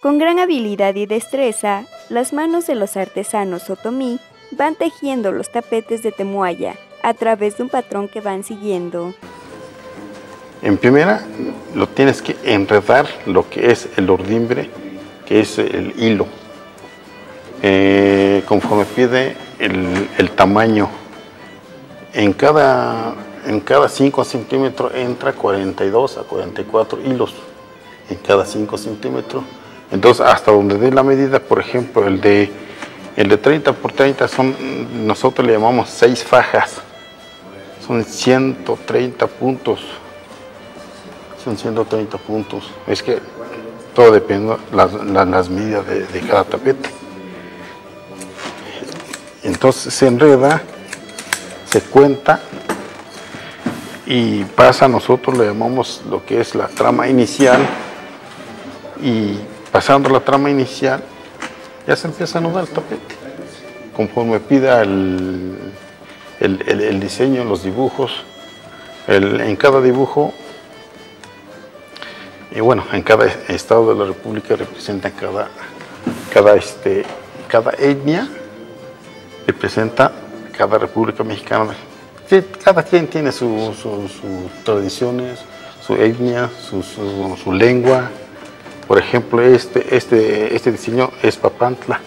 Con gran habilidad y destreza, las manos de los artesanos otomí van tejiendo los tapetes de temuaya a través de un patrón que van siguiendo. En primera, lo tienes que enredar lo que es el ordimbre, que es el hilo, eh, conforme pide el, tamaño. En cada, en cada 5 centímetros entra 42 a 44 hilos en cada 5 centímetros. Entonces, hasta donde dé la medida, por ejemplo, el de, el de 30 por 30 son, nosotros le llamamos 6 fajas, son 130 puntos son 130 puntos. Es que todo depende de las, medidas de, cada tapete. Entonces se enreda, se cuenta y pasa, nosotros le llamamos lo que es la trama inicial y pasando la trama inicial ya se empieza a anudar el tapete. Conforme pida el, el, diseño, los dibujos, en cada dibujo y bueno, en cada estado de la República representa cada, cada, este, cada etnia, representa cada República Mexicana. Cada quien tiene sus tradiciones, su etnia, su, lengua. Por ejemplo, este, este, este diseño es Papantla.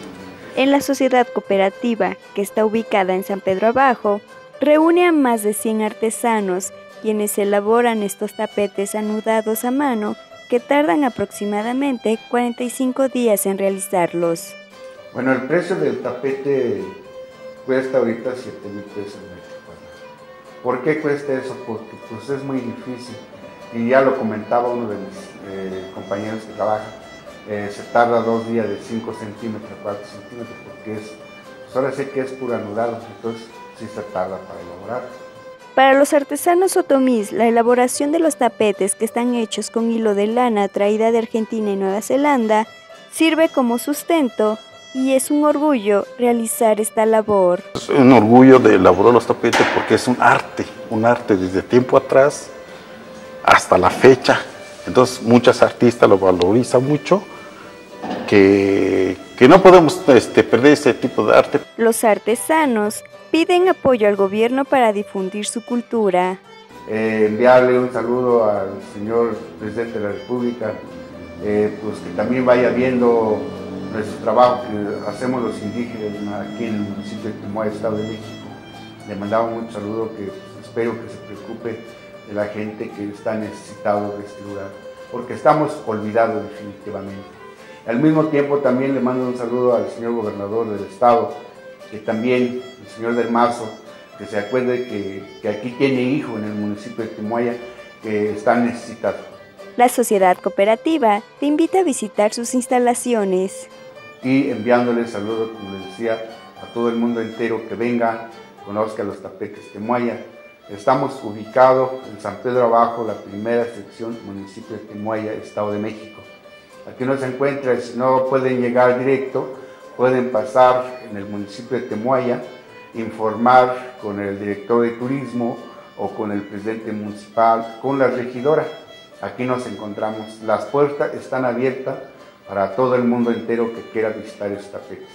En la sociedad cooperativa, que está ubicada en San Pedro Abajo, reúne a más de 100 artesanos quienes elaboran estos tapetes anudados a mano que tardan aproximadamente 45 días en realizarlos. Bueno, el precio del tapete cuesta ahorita 7 mil pesos ¿Por qué cuesta eso? Porque pues es muy difícil y ya lo comentaba uno de mis eh, compañeros que trabaja, eh, se tarda dos días de 5 centímetros, 4 centímetros, porque es, pues ahora sé que es pura anudado, entonces sí se tarda para elaborar. Para los artesanos otomís, la elaboración de los tapetes que están hechos con hilo de lana traída de Argentina y Nueva Zelanda sirve como sustento y es un orgullo realizar esta labor. Es un orgullo de elaborar los tapetes porque es un arte, un arte desde tiempo atrás hasta la fecha. Entonces muchas artistas lo valorizan mucho, que, que no podemos este, perder ese tipo de arte. Los artesanos piden apoyo al gobierno para difundir su cultura. Eh, enviarle un saludo al señor presidente de la República, eh, pues que también vaya viendo nuestro trabajo que hacemos los indígenas aquí en el municipio de Timoa, Estado de México. Le mandamos un saludo que espero que se preocupe de la gente que está necesitado de este lugar, porque estamos olvidados definitivamente. Al mismo tiempo también le mando un saludo al señor gobernador del estado, que también el señor del Mazo, que se acuerde que, aquí tiene hijo en el municipio de Timoya que están necesitados. La sociedad cooperativa te invita a visitar sus instalaciones. Y enviándole saludos, como les decía, a todo el mundo entero que venga, conozca los tapetes Temuaya. Estamos ubicados en San Pedro Abajo, la primera sección, municipio de Temuaya, Estado de México. Aquí no se encuentra, si no pueden llegar directo, pueden pasar en el municipio de Temuaya, informar con el director de turismo o con el presidente municipal, con la regidora. Aquí nos encontramos. Las puertas están abiertas para todo el mundo entero que quiera visitar esta fecha.